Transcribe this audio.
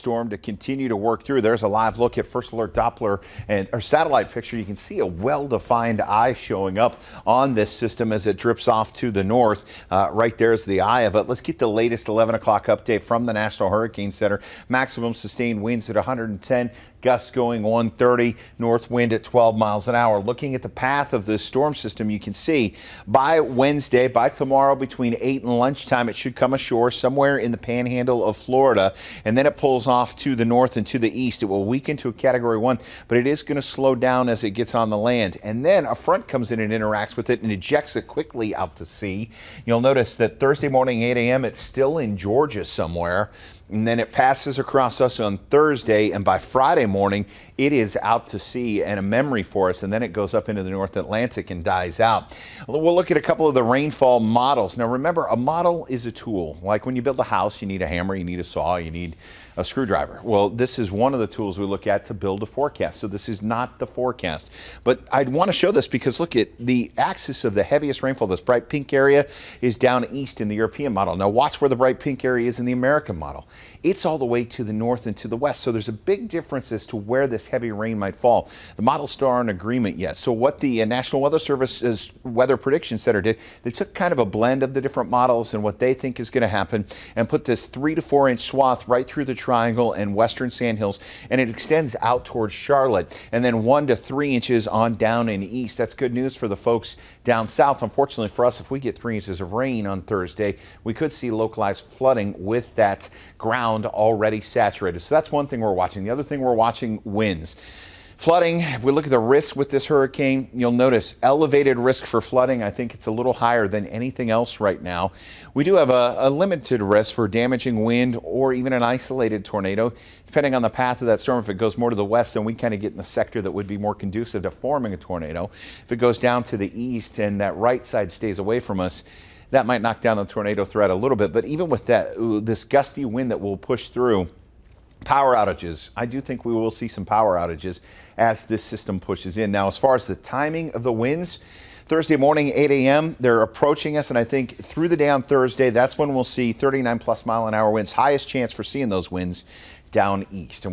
storm to continue to work through. There's a live look at First Alert Doppler and or satellite picture. You can see a well-defined eye showing up on this system as it drips off to the north. Uh, right there's the eye of it. Let's get the latest 11 o'clock update from the National Hurricane Center. Maximum sustained winds at 110 gusts going 130, north wind at 12 miles an hour. Looking at the path of this storm system, you can see by Wednesday, by tomorrow between 8 and lunchtime, it should come ashore somewhere in the panhandle of Florida, and then it pulls off to the north and to the east. It will weaken to a category one, but it is going to slow down as it gets on the land. And then a front comes in and interacts with it and ejects it quickly out to sea. You'll notice that Thursday morning, 8 a.m., it's still in Georgia somewhere. And then it passes across us on Thursday, and by Friday morning, it is out to sea and a memory for us, and then it goes up into the North Atlantic and dies out. We'll look at a couple of the rainfall models. Now, remember, a model is a tool. Like when you build a house, you need a hammer, you need a saw, you need a screwdriver. Well, this is one of the tools we look at to build a forecast. So this is not the forecast. But I'd want to show this because look at the axis of the heaviest rainfall. This bright pink area is down east in the European model. Now watch where the bright pink area is in the American model. It's all the way to the north and to the west. So there's a big difference as to where this heavy rain might fall. The models still aren't in agreement yet. So what the uh, National Weather Service's Weather Prediction Center did, they took kind of a blend of the different models and what they think is going to happen and put this three to four inch swath right through the triangle and western sandhills and it extends out towards Charlotte and then one to three inches on down and east. That's good news for the folks down south. Unfortunately for us, if we get three inches of rain on Thursday, we could see localized flooding with that ground already saturated. So that's one thing we're watching. The other thing we're watching winds. Flooding, if we look at the risk with this hurricane, you'll notice elevated risk for flooding. I think it's a little higher than anything else right now. We do have a, a, limited risk for damaging wind or even an isolated tornado, depending on the path of that storm. If it goes more to the west, then we kind of get in the sector that would be more conducive to forming a tornado. If it goes down to the east and that right side stays away from us, that might knock down the tornado threat a little bit. But even with that, this gusty wind that will push through, Power outages. I do think we will see some power outages as this system pushes in. Now, as far as the timing of the winds, Thursday morning, 8 a.m., they're approaching us, and I think through the day on Thursday, that's when we'll see 39 plus mile an hour winds. Highest chance for seeing those winds down east.